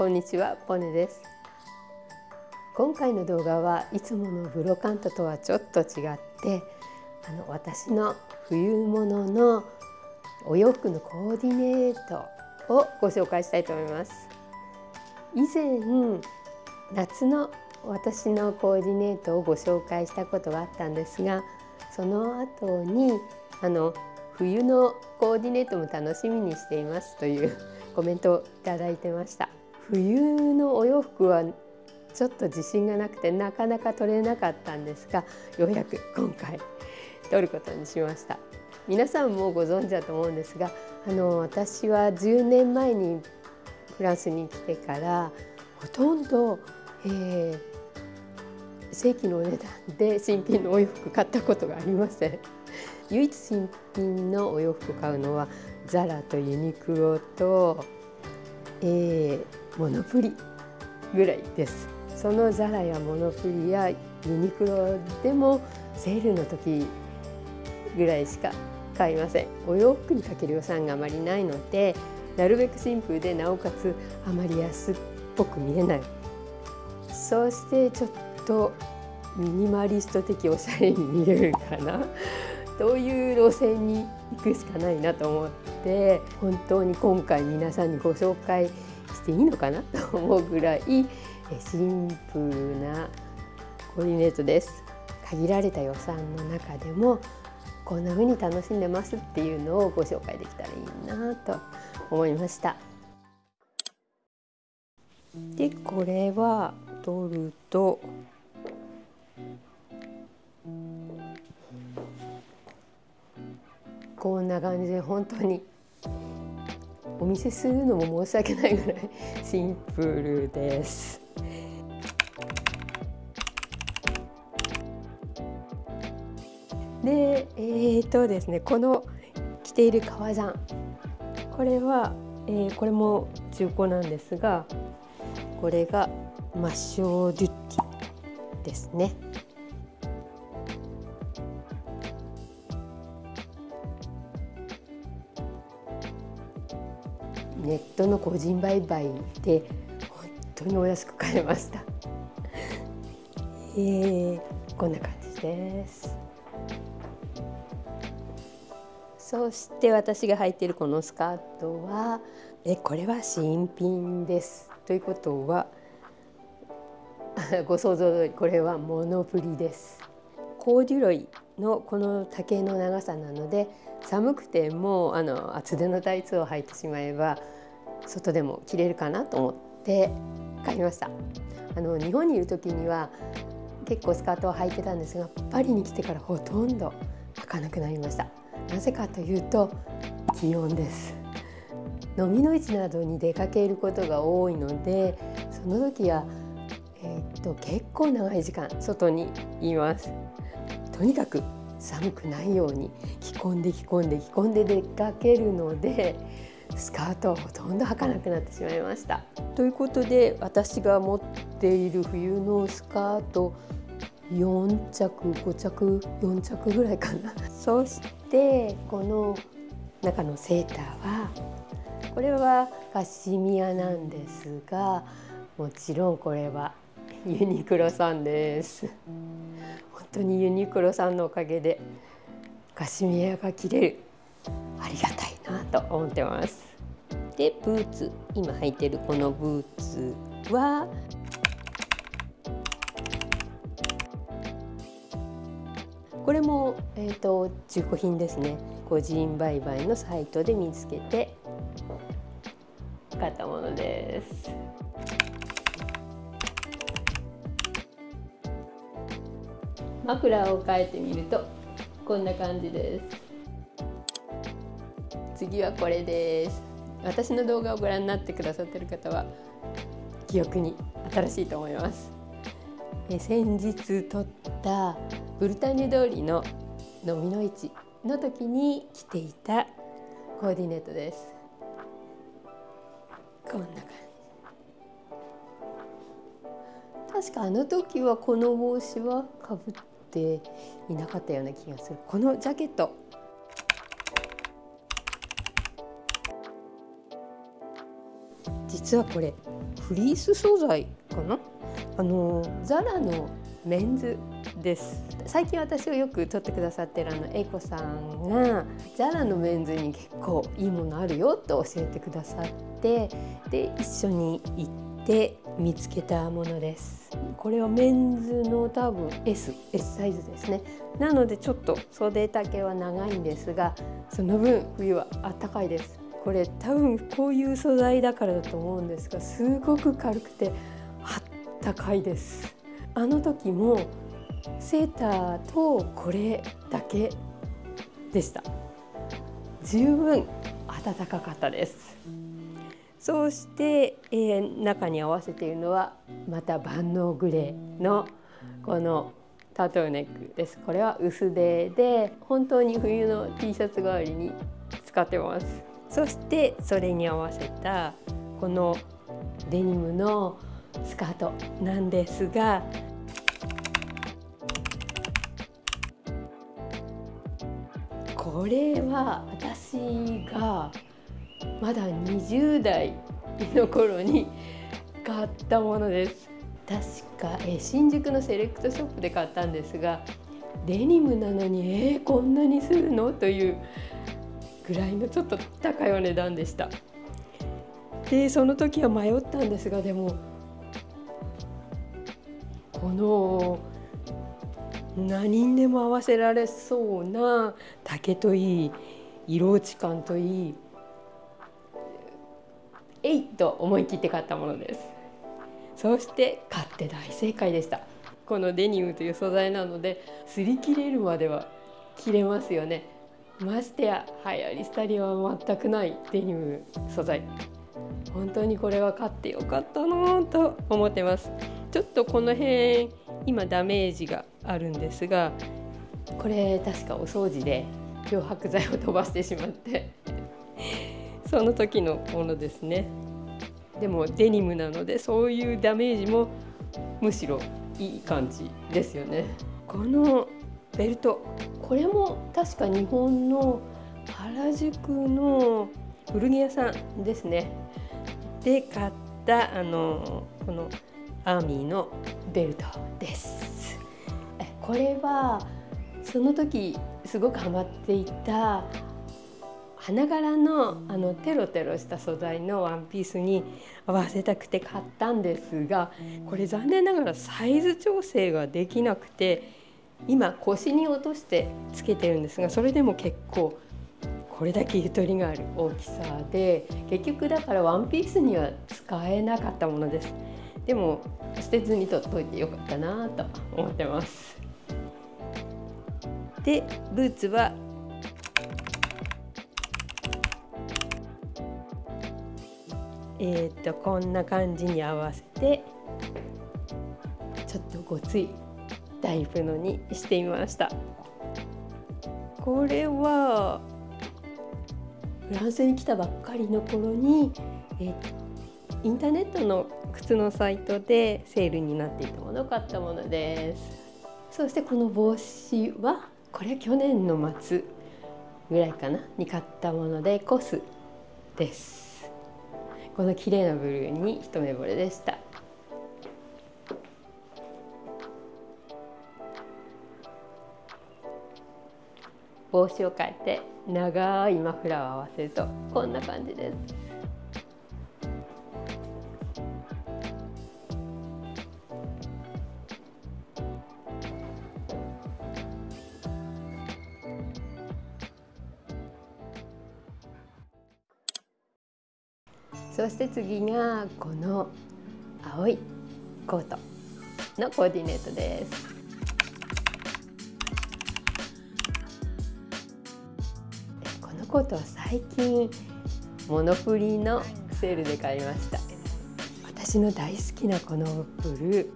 こんにちはポネです。今回の動画はいつものブロカントとはちょっと違ってあの私の冬物のお洋服のコーディネートをご紹介したいと思います。以前夏の私のコーディネートをご紹介したことがあったんですがその後にあの冬のコーディネートも楽しみにしていますというコメントをいただいてました。冬のお洋服はちょっと自信がなくてなかなか取れなかったんですがようやく今回取ることにしました。皆さんもご存知だと思うんですがあの私は10年前にフランスに来てからほとんど、えー、正規のお値段で新品のお洋服買ったことがありません。唯一新品のお洋服買うのはザラとユニクロと、えー、モノプリぐらいです。そのザラやモノプリやユニクロでもセールの時ぐらいしか買いません。お洋服にかける予算があまりないのでなるべくシンプルでなおかつあまり安っぽく見えない。そしてちょっとミニマリスト的おしゃれに見えるかな。という路線に行くしかないなと思って本当に今回皆さんにご紹介していいのかなと思うぐらいシンプルなコーディネートです。限られた予算の中でもこんな風に楽しんでますっていうのをご紹介できたらいいなと思いました。でこれは取るとこんな感じで本当にお見せするのも申し訳ないぐらいシンプルです。でえー、とですねこの着ている革ジャンこれは、えー、これも中古なんですがこれがマショー・デュッティですね。ネットの個人売買で本当にお安く買えました。えー、こんな感じです。そして私が履いているこのスカートはえこれは新品です。ということは ご想像通りこれはモノプリです。コーデュロイのこの丈の長さなので寒くてもあの厚手のタイツを履いてしまえば外でも着れるかなと思って買いました。あの日本にいる時には結構スカートを履いてたんですがパリに来てからほとんど履かなくなりました。なぜかというと気温です。飲みの市などに出かけることが多いのでその時は、えー、っと結構長い時間外にいます。とにかく寒くないように着込んで着込んで着込んで出かけるのでスカートをほとんど履かなくなってしまいました。ということで私が持っている冬のスカート4着5着4着ぐらいかな。そしてこの中のセーターはこれはカシミヤなんですがもちろんこれはユニクロさんです本当にユニクロさんのおかげでカシミヤが着れるありがたいなと思ってますでブーツ。今履いてるこのブーツはこれも、えーと、中古品ですね。個人売買のサイトで見つけて買ったものです。枕を変えてみるとこんな感じです。次はこれです。私の動画をご覧になってくださってる方は記憶に新しいと思います。え先日撮ったブルターニュ通りの飲みの市の時に着ていたコーディネートです。こんな感じ。確かあの時はこの帽子はかぶっていなかったような気がする。このジャケット実はこれフリース素材かな？あのザラのメンズです。最近私をよく撮ってくださってるあのエイコさんがザラのメンズに結構いいものあるよと教えてくださってで一緒に行って見つけたものです。これはメンズの多分 S, S サイズですね。なのでちょっと袖丈は長いんですがその分冬はあったかいです。これ多分こういう素材だからだと思うんですがすごく軽くてあったかいです。あの時もセーターとこれだけでした。十分暖かかったです。そして、えー、中に合わせているのはまた万能グレーのこのタートルネックです。これは薄手で本当に冬の T シャツ代わりに使ってます。そしてそれに合わせたこのデニムのスカートなんですがこれは私がまだ20代の頃に買ったものです。確かえ新宿のセレクトショップで買ったんですがデニムなのにえー、こんなにするの？というぐらいのちょっと高いお値段でした。でその時は迷ったんですがでもこの何にでも合わせられそうな竹といい色落ち感といいえいと思い切って買ったものです。そして買って大正解でした。このデニムという素材なので擦り切れるまでは切れますよね。ましてや流行り廃りは全くないデニム素材。本当にこれは買ってよかったなと思ってます。ちょっとこの辺今ダメージがあるんですがこれ確かお掃除で漂白剤を飛ばしてしまってその時のものですね。でもデニムなのでそういうダメージもむしろいい感じですよね。このベルト。これも確か日本の原宿の古着屋さんですね。で買ったあのこのアーミーのベルトです。これはその時すごくハマっていた花柄のあのテロテロした素材のワンピースに合わせたくて買ったんですがこれ残念ながらサイズ調整ができなくて今腰に落としてつけてるんですがそれでも結構これだけゆとりがある大きさで結局だからワンピースには使えなかったものです。でも捨てずに取っといてよかったなと思ってます。でブーツはえー、っとこんな感じに合わせてちょっとごついタイプのにしてみました。これはフランスに来たばっかりの頃にえインターネットの靴のサイトでセールになっていたものを買ったものです。そしてこの帽子はこれ去年の末ぐらいかなに買ったものでコスです。この綺麗なブルーに一目惚れでした。帽子を変えて長いマフラーを合わせるとこんな感じです。そして次がこの青いコートのコーディネートです。このコートは最近モノフリのセールで買いました。私の大好きなこのブル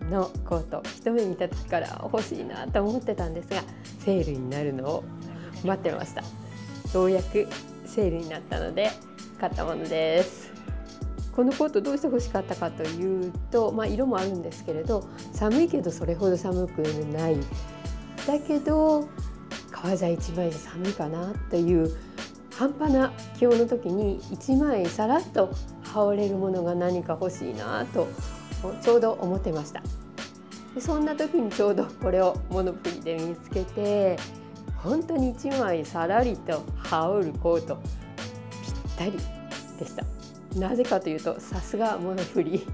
ーのコート一目見た時から欲しいなと思ってたんですがセールになるのを待ってました。ようやくセールになったので買ったものです。このコートどうして欲しかったかというと、まあ、色もあるんですけれど寒いけどそれほど寒くない。だけど革ジャン1枚で寒いかなという半端な気温の時に1枚さらっと羽織れるものが何か欲しいなとちょうど思ってました。でそんな時にちょうどこれをモノプリで見つけて本当に1枚さらりと羽織るコートぴったりでした。なぜかというとさすがモノプリ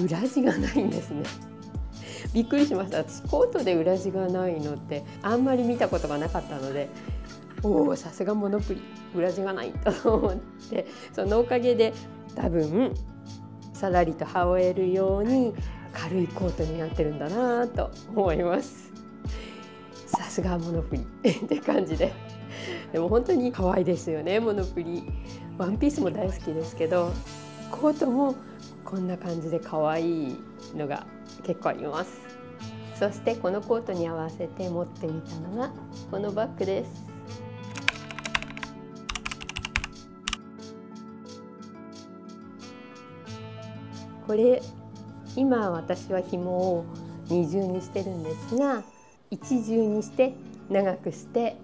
裏地がないんですね。びっくりしました。私コートで裏地がないのってあんまり見たことがなかったのでおおさすがモノプリ裏地がないと思ってそのおかげで多分さらりと羽織れるように軽いコートになってるんだなと思います。さすがモノプリって感じで。でも本当に可愛いですよねモノプリワンピースも大好きですけどコートもこんな感じで可愛いのが結構あります。そしてこのコートに合わせて持ってみたのがこのバッグです。これ今私は紐を二重にしてるんですが一重にして長くして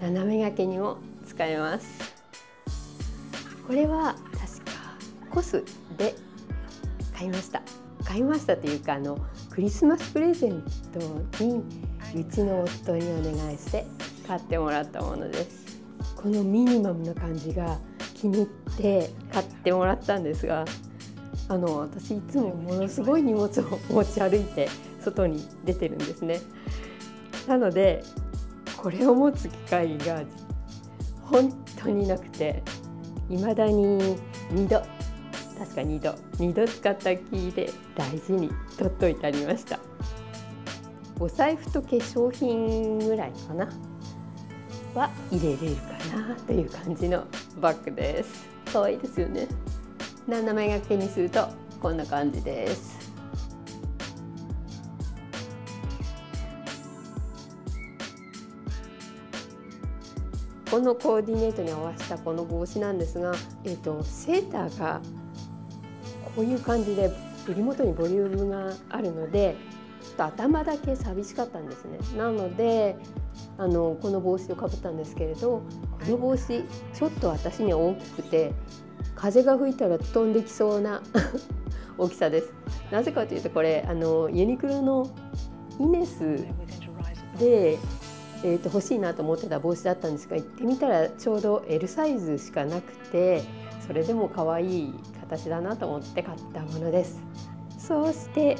斜め掛けにも使えます。これは確かコスで買いました。買いましたというかあのクリスマスプレゼントにうちの夫にお願いして買ってもらったものですこのミニマムな感じが気に入って買ってもらったんですがあの私いつもものすごい荷物を持ち歩いて外に出てるんですね。なのでこれを持つ機会が本当になくて未だに2度確か2度2度使ったきりで大事に取っといてありました。お財布と化粧品ぐらいかな。は入れれるかなという感じのバッグです。可愛いですよね。斜め掛けにするとこんな感じです。このコーディネートに合わせたこの帽子なんですが、えーと、セーターがこういう感じで襟元にボリュームがあるのでちょっと頭だけ寂しかったんですね。なのであのこの帽子をかぶったんですけれどこの帽子ちょっと私には大きくて風が吹いたら飛んできそうな 大きさです。なぜかというとこれあのユニクロのイネスで、えーと、欲しいなと思ってた帽子だったんですが行ってみたらちょうど L サイズしかなくてそれでも可愛い形だなと思って買ったものです。そうして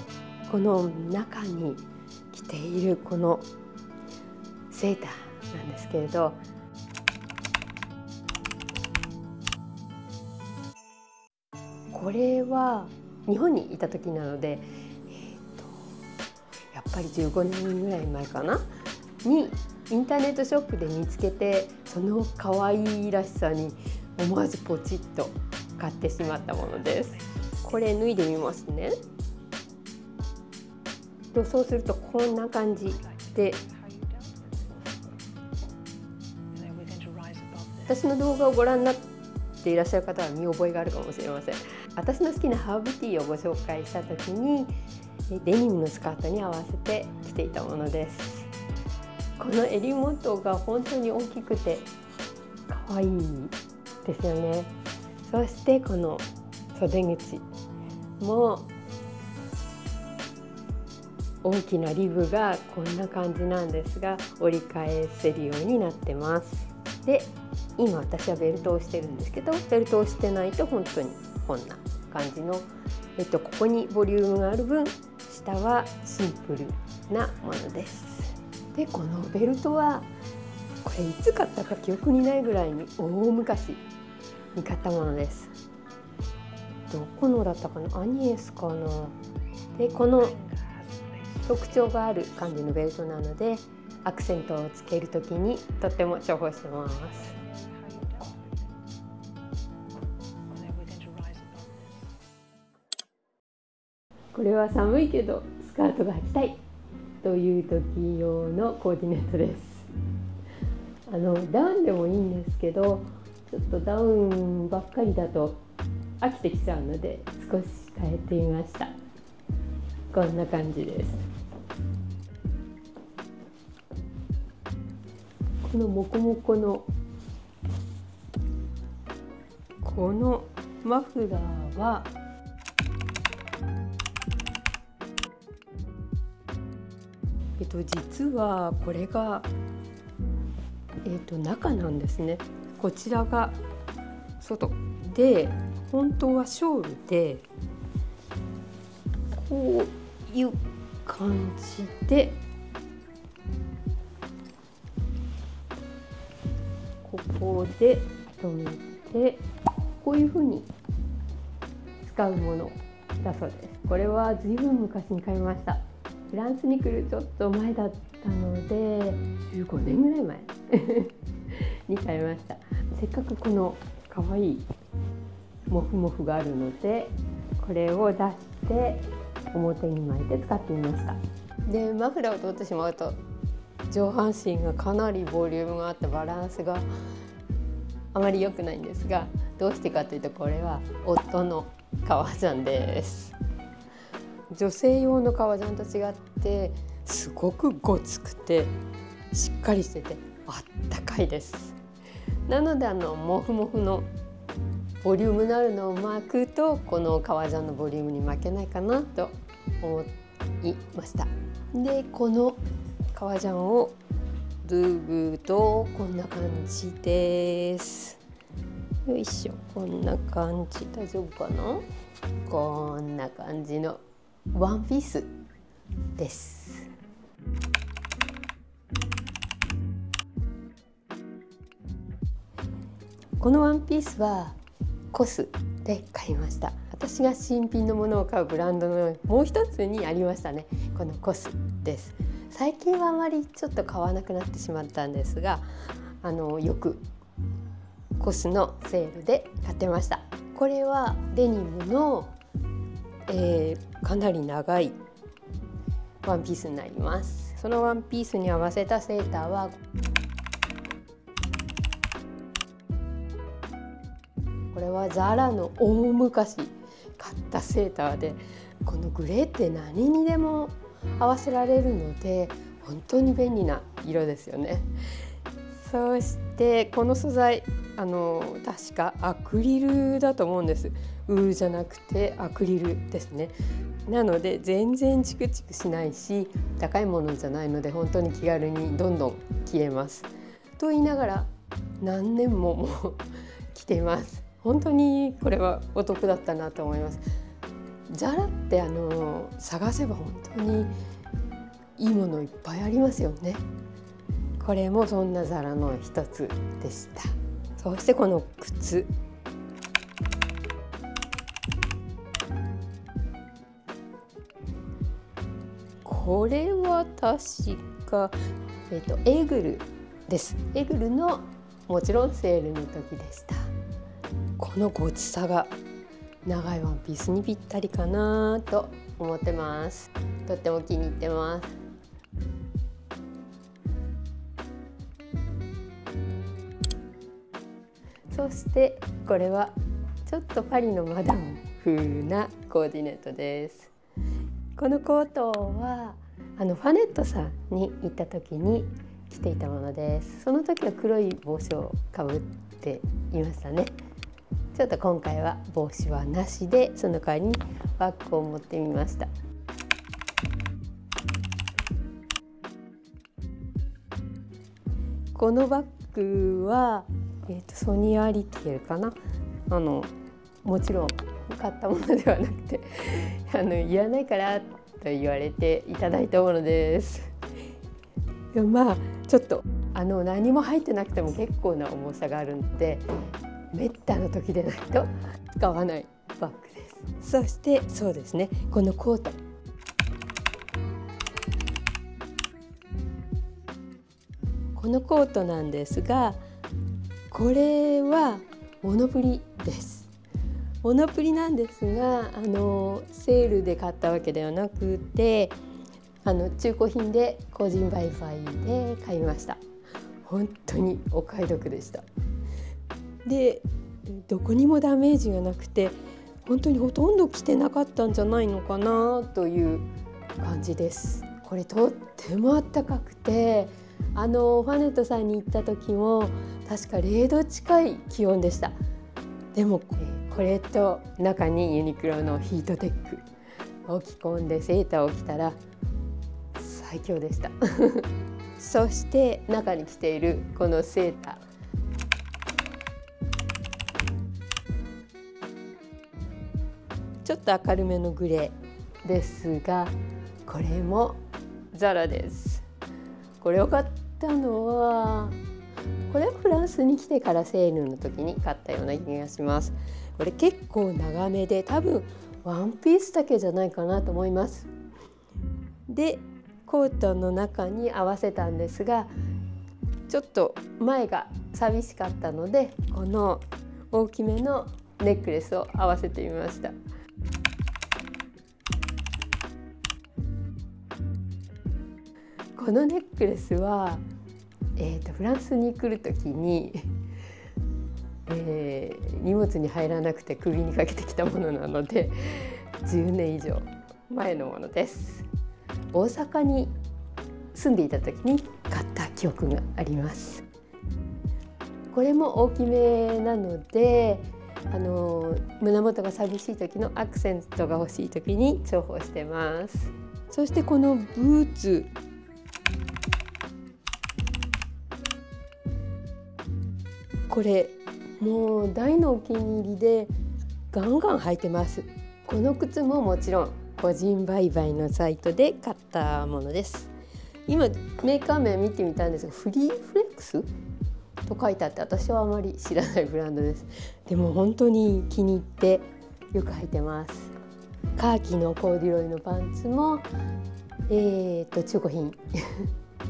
この中に着ているこのセーターなんですけれど。これは日本にいた時なので、えーと、やっぱり15年ぐらい前かな？にインターネットショップで見つけてその可愛いらしさに思わずポチッと買ってしまったものです。これ脱いでみますね。とそうするとこんな感じで私の動画をご覧になっていらっしゃる方は見覚えがあるかもしれません。私の好きなハーブティーをご紹介した時にデニムのスカートに合わせて着ていたものですこの襟元が本当に大きくて可愛いですよねそしてこの袖口も大きなリブがこんな感じなんですが折り返せるようになってますで今私はベルトをしてるんですけどベルトをしてないと本当にこんな感じの、えっと、ここにボリュームがある分下はシンプルなものです。でこのベルトはこれいつ買ったか記憶にないぐらいに大昔に買ったものです。どこのだったかな？アニエスかな？でこの特徴がある感じのベルトなのでアクセントをつける時にとっても重宝してます。これは寒いけどスカートが履きたいという時用のコーディネートですあのダウンでもいいんですけどちょっとダウンばっかりだと飽きてきちゃうので少し変えてみました。こんな感じです。このモコモコのこのマフラーはえっと実はこれがえっと中なんですね。こちらが外で本当はショールでこういう感じでここで留めてこういうふうに使うものだそうです。これはずいぶん昔に買いました。フランスに来るちょっと前だったので15年ぐらい前 に買いましたせっかくこの可愛いモフモフがあるのでこれを出して表に巻いて使ってみました。でマフラーを取ってしまうと上半身がかなりボリュームがあってバランスがあまり良くないんですがどうしてかというとこれは夫の革ジャンです。女性用の革ジャンと違ってすごくごつくてしっかりしててあったかいです。なのであのモフモフのボリュームのあるのを巻くとこの革ジャンのボリュームに負けないかなと思いました。でこの革ジャンを脱ぐとこんな感じです。よいしょ。こんな感じ。大丈夫かな？こんな感じのワンピースです。このワンピースはコスで買いました。私が新品のものを買うブランドのもう一つにありましたね。このコスです。最近はあまりちょっと買わなくなってしまったんですがあのよくコスのセールで買ってました。これはデニムの、えー、かなり長いワンピースになります。そのワンピースに合わせたセーターはこれはザラの大昔買ったセーターでこのグレーって何にでも合わせられるので本当に便利な色ですよね。そしてこの素材あの確かアクリルだと思うんです。ウールじゃなくてアクリルですね。なので全然チクチクしないし高いものじゃないので本当に気軽にどんどん消えます。と言いながら何年ももう着てます。本当にこれはお得だったなと思います。ザラってあの探せば本当にいいものいっぱいありますよね。これもそんなザラの一つでした。そしてこの靴。これは確かえっ、ー、とエグルです。エグルのもちろんセールの時でした。このごつさが長いワンピースにぴったりかなと思ってます。とっても気に入ってます。そしてこれはちょっとパリのマダム風なコーディネートです。このコートはあのファネットさんに行った時に着ていたものです。その時は黒い帽子をかぶっていましたね。ちょっと今回は帽子はなしでその代わりにバッグを持ってみました。このバッグは、えーと、ソニーアリティエルかな？あのもちろん買ったものではなくて あのいらないからと言われていただいたものです。でもまあちょっとあの何も入ってなくても結構な重さがあるのでめったな時でないと使わないバッグです。そしてそうですね。このコート。このコートなんですがこれはモノプリです。モノプリなんですがあのセールで買ったわけではなくてあの中古品で個人売買で買いました。本当にお買い得でした。でどこにもダメージがなくて本当にほとんど着てなかったんじゃないのかなという感じです。これとってもあったかくてあのファネットさんに行った時も確か0度近い気温でした。でもこれと中にユニクロのヒートテックを着込んでセーターを着たら最強でした。そして中に着ているこのセーター。ちょっと明るめのグレーですがこれもザラです。これを買ったのはこれはフランスに来てからセールの時に買ったような気がします。これ結構長めで多分ワンピースだけじゃないかなと思います。でコートの中に合わせたんですがちょっと前が寂しかったのでこの大きめのネックレスを合わせてみました。このネックレスは、えーと、フランスに来る時に、えー、荷物に入らなくて首にかけてきたものなので10年以上前のものです。大阪に住んでいた時に買った記憶があります。これも大きめなのであの胸元が寂しい時のアクセントが欲しい時に重宝してます。そしてこのブーツこれもう大のお気に入りでガンガン履いてます。この靴ももちろん個人売買のサイトで買ったものです。今メーカー名見てみたんですがフリーフレックスと書いてあって私はあまり知らないブランドです。でも本当に気に入ってよく履いてます。カーキのコーディロイのパンツもえーと中古品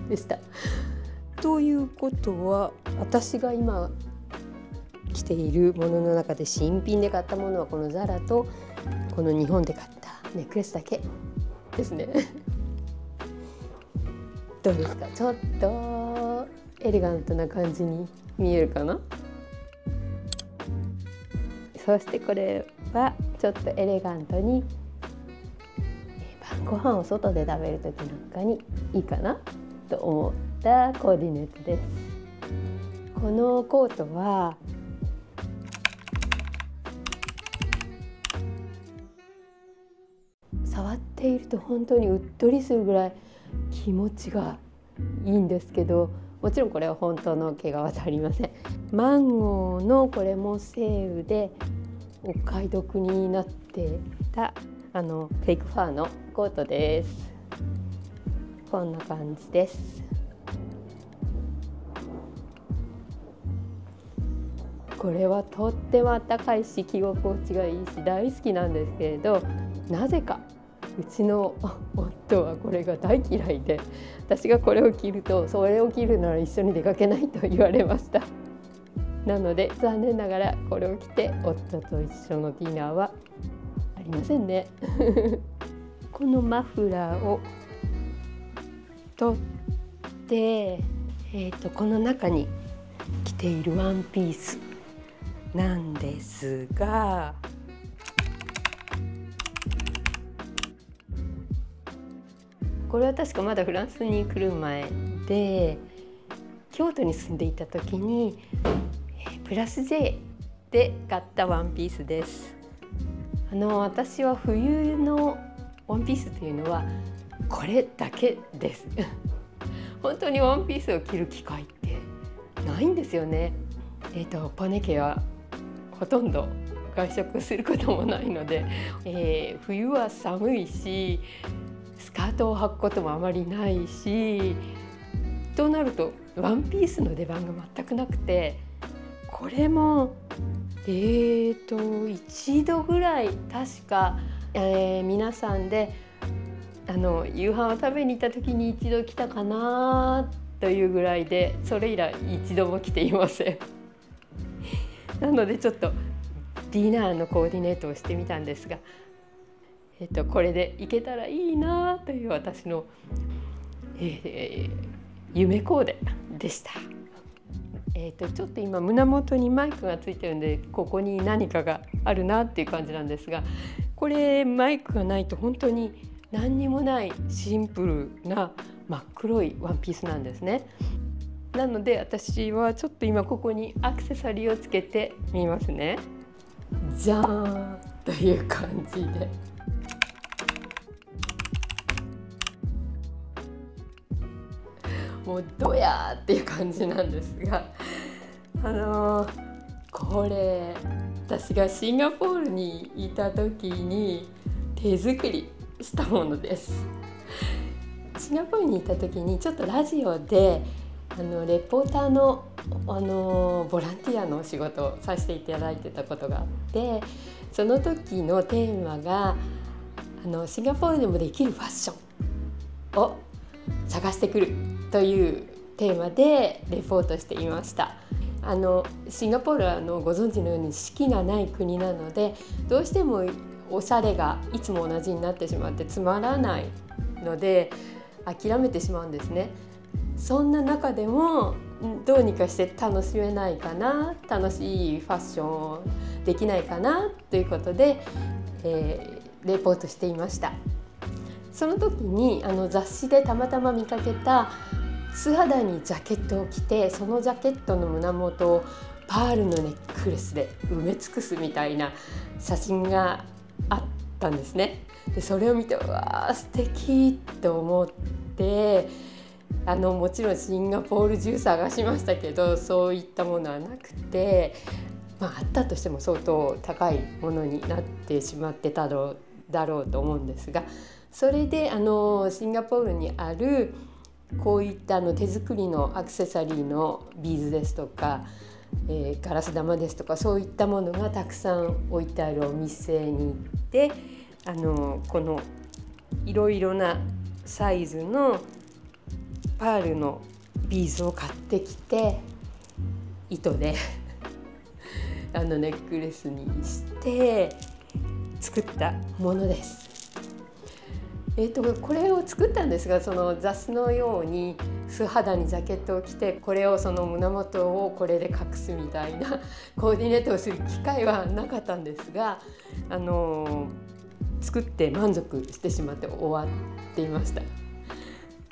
でした。ということは私が今着ているものの中で新品で買ったものはこのザラとこの日本で買ったネックレスだけですね。どうですか？ちょっとエレガントな感じに見えるかな？そしてこれはちょっとエレガントに晩ご飯を外で食べる時なんかにいいかな？と思ったコーディネートです。このコートは触っていると本当にうっとりするぐらい気持ちがいいんですけどもちろんこれは本当の毛皮じゃありません。マンゴーのこれもセールでお買い得になってたあのフェイクファーのコートです。こんな感じです。これはとってもあったかいし着心地がいいし大好きなんですけれどなぜかうちの夫はこれが大嫌いで私がこれを着るとそれを着るなら一緒に出かけないと言われました。なので残念ながらこれを着て夫と一緒のディナーはありませんね。このマフラーを取って、えーと、とこの中に着ているワンピースなんですがこれは確かまだフランスに来る前で京都に住んでいた時にプラス J で買ったワンピースです。あの私は冬のワンピースというのはこれだけです。本当にワンピースを着る機会ってないんですよね。えっ、ー、とパネ家はほとんど外食することもないので、えー、冬は寒いしカートを履くこともあまりないしとなるとワンピースの出番が全くなくてこれもえーと一度ぐらい確か、えー、皆さんであの夕飯を食べに行った時に一度来たかなというぐらいでそれ以来一度も来ていません。なのでちょっとディナーのコーディネートをしてみたんですがえっと、これでいけたらいいなという私の、えー、夢コーデでした。えーと、ちょっと今胸元にマイクがついてるんでここに何かがあるなっていう感じなんですがこれマイクがないと本当に何にもないシンプルな真っ黒いワンピースなんですね。なので私はちょっと今ここにアクセサリーをつけてみますね。じゃーんという感じで。もうドヤーっていう感じなんですがあのー、これ私がシンガポールにいた時に手作りしたものです。シンガポールにいた時にちょっとラジオであのレポーターのあのボランティアのお仕事をさせていただいてたことがあってその時のテーマがあのシンガポールでもできるファッションを探してくるというテーマでレポートしていました。あのシンガポールはあのご存知のように四季がない国なのでどうしてもおしゃれがいつも同じになってしまってつまらないので諦めてしまうんですね。そんな中でもどうにかして楽しめないかな楽しいファッションをできないかなということで、えー、レポートしていました。その時にあの雑誌でたまたま見かけた素肌にジャケットを着てそのジャケットの胸元をパールのネックレスで埋め尽くすみたいな写真があったんですね。でそれを見てわあ素敵と思ってあのもちろんシンガポール中探しましたけどそういったものはなくて、まあ、あったとしても相当高いものになってしまってただろうと思うんですがそれであのシンガポールにあるこういったあの手作りのアクセサリーのビーズですとか、えー、ガラス玉ですとかそういったものがたくさん置いてあるお店に行ってあのこのいろいろなサイズのパールのビーズを買ってきて糸で あのネックレスにして作ったものです。えーと、これを作ったんですがその雑誌のように素肌にジャケットを着てこれをその胸元をこれで隠すみたいなコーディネートをする機会はなかったんですが、あのー、作って満足してしまって終わっていました。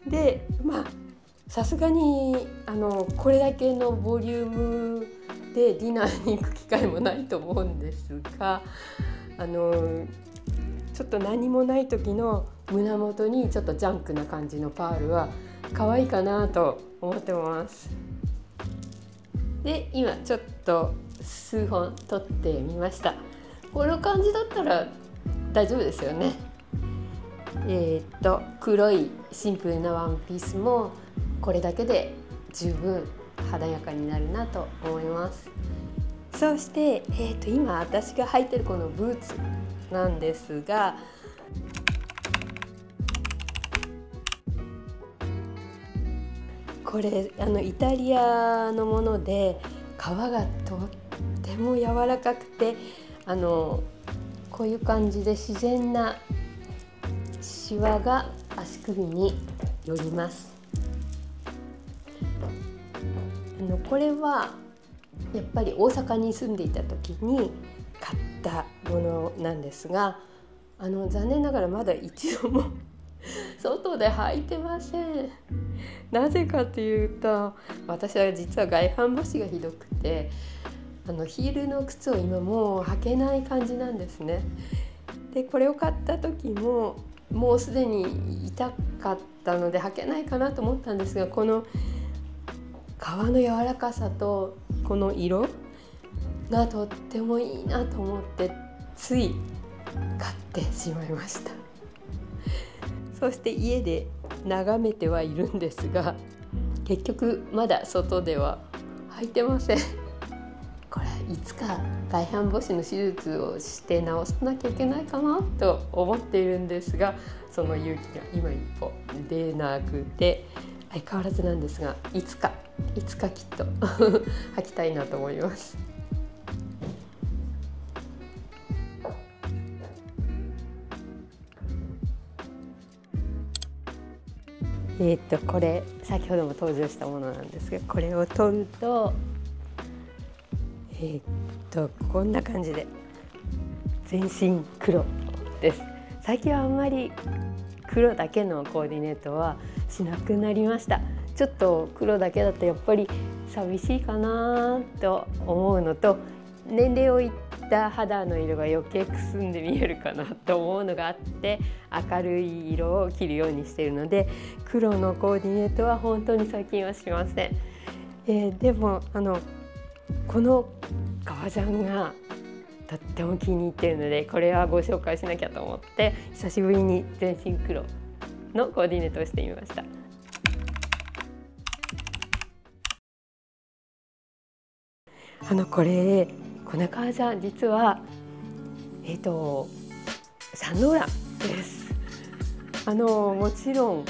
でまあさすがにあのこれだけのボリュームでディナーに行く機会もないと思うんですがあのちょっと何もない時の胸元にちょっとジャンクな感じのパールは可愛いかなと思ってます。で今ちょっと数本取ってみました。この感じだったら大丈夫ですよね。えー、っと黒いシンプルなワンピースもこれだけで十分華やかになるなと思いますそして、えー、と今私が履いてるこのブーツなんですがこれあのイタリアのもので皮がとっても柔らかくてあのこういう感じで自然なシワが足首によります。あのこれはやっぱり大阪に住んでいた時に買ったものなんですがあの残念ながらまだ一度も外で履いてません。なぜかというと私は実は外反母趾がひどくてあのヒールの靴を今もう履けない感じなんですね。でこれを買った時ももうすでに痛かったので履けないかなと思ったんですがこの皮の柔らかさとこの色がとってもいいなと思ってつい買ってしまいました。そして家で眺めてはいるんですが結局まだ外では履いてませんこれいつか外反母趾の手術をして治さなきゃいけないかなと思っているんですがその勇気が今一歩出なくて相変わらずなんですがいつかいつかきっと 履きたいなと思います。えー、っとこれ先ほども登場したものなんですがこれを取るとえー、っとこんな感じで全身黒です。最近はあんまり黒だけのコーディネートはしなくなりました。ちょっと黒だけだとやっぱり寂しいかなと思うのと年齢をいった肌の色が余計くすんで見えるかなと思うのがあって明るい色を着るようにしているので黒のコーディネートは本当に最近はしません。えー、でもあのこの革ジャンがとっても気に入ってるのでこれはご紹介しなきゃと思って久しぶりに全身黒のコーディネートをしてみました。あのこれこの革ジャン実はえっ、ー、とサンローランです。あのもちろん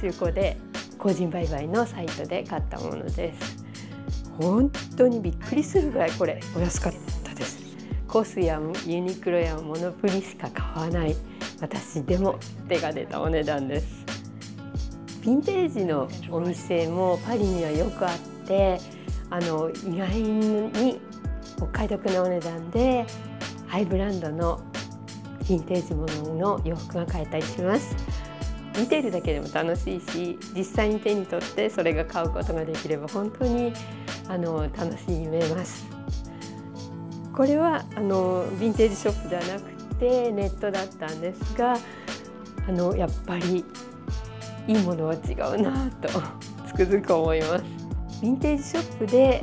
中古で個人売買のサイトで買ったものです。本当にびっくりするぐらいこれお安かったです。コスやユニクロやモノプリしか買わない。私でも手が出たお値段です。ヴィンテージのお店もパリにはよくあってあの意外にお買い得なお値段でハイブランドのヴィンテージものの洋服が買えたりします。見ているだけでも楽しいし実際に手に取ってそれが買うことができれば本当にあの楽しめます。これはあのヴィンテージショップではなくてネットだったんですがあのやっぱりいいものは違うなとつくづく思います。ヴィンテージショップで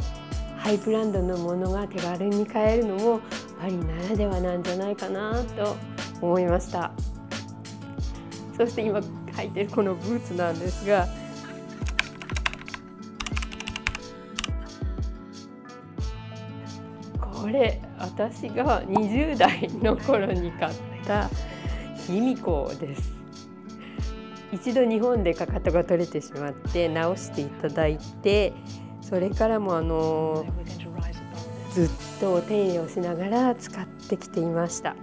ハイブランドのものが手軽に買えるのもパリならではなんじゃないかなと思いました。そして今履いてるこのブーツなんですがこれ私が20代の頃に買った卑弥呼です。一度日本でかかとが取れてしまって直していただいてそれからもあのずっとお手入れをしながら使ってきていました。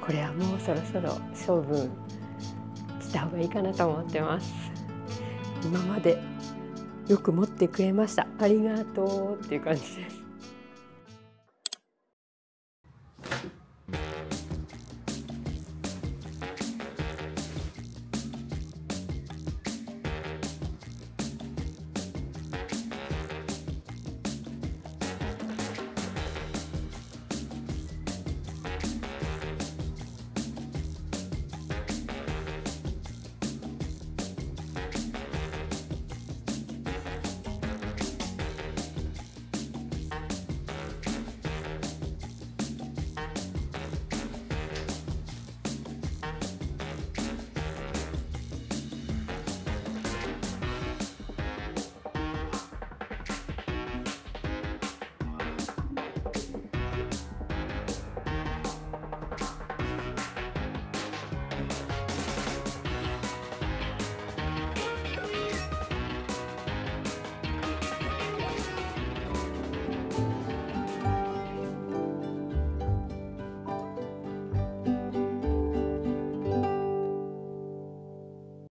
これはもうそろそろ勝負した方がいいかなと思ってます。今までよく持ってくれました。ありがとうっていう感じです。